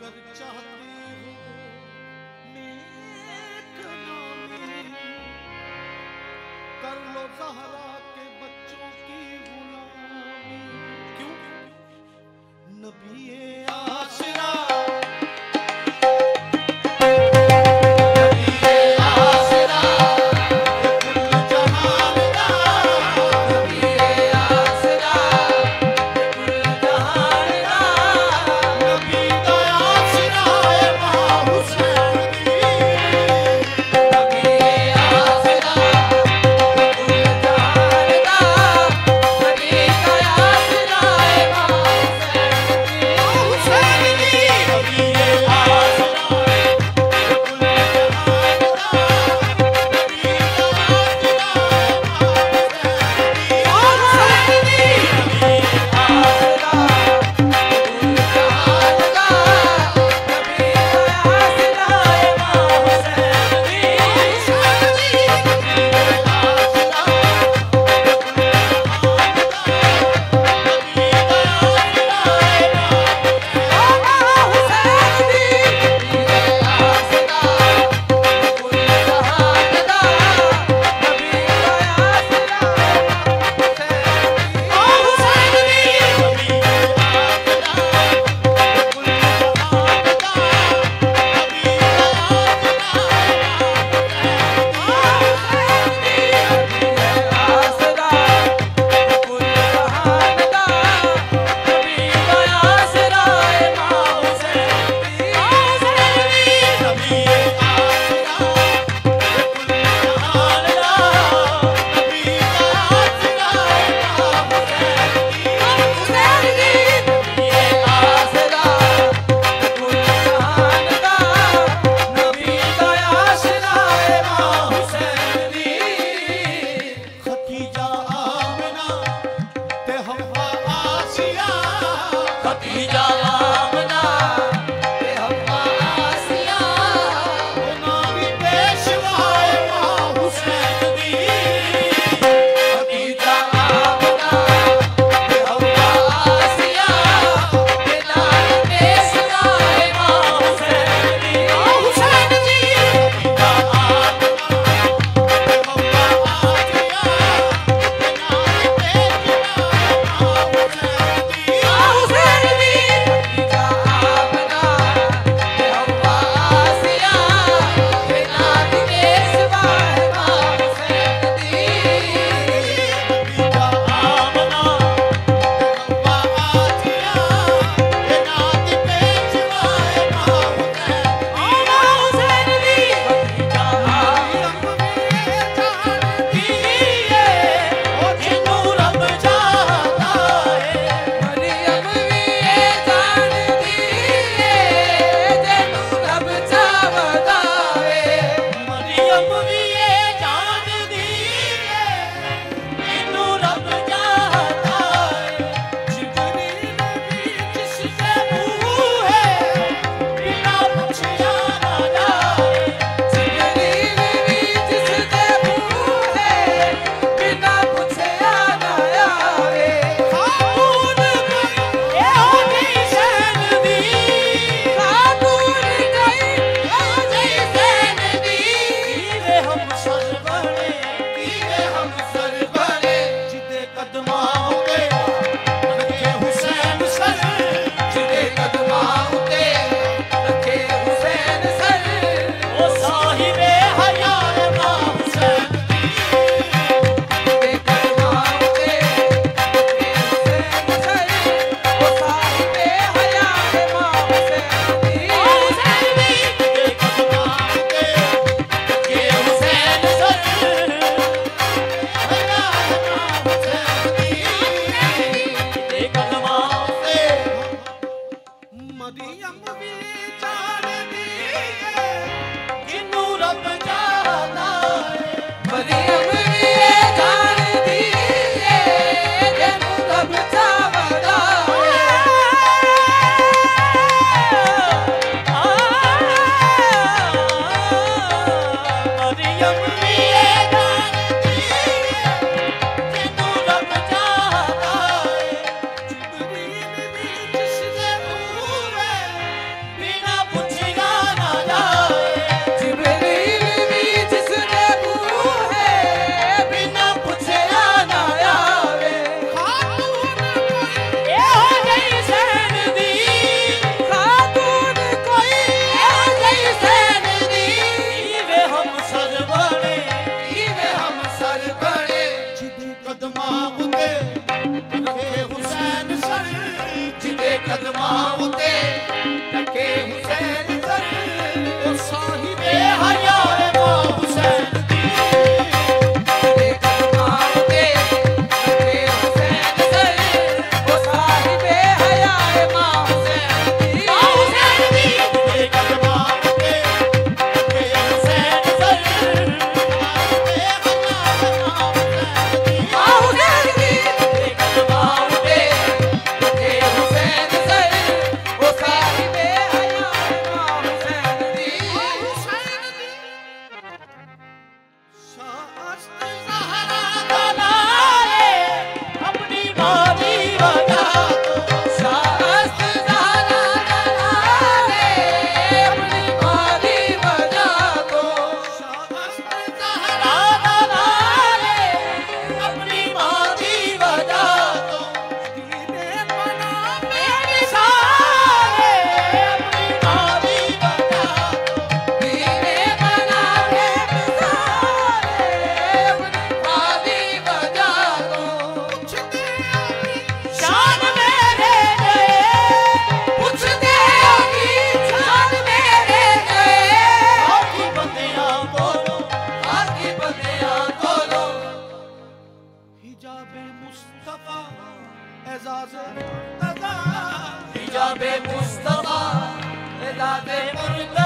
अगर चाहती हो। कर लो जहरा के बच्चों की गुलामी। क्यों? नबी नामी Yummy. Hicabe Mustafa, Vedat-ı Murtaza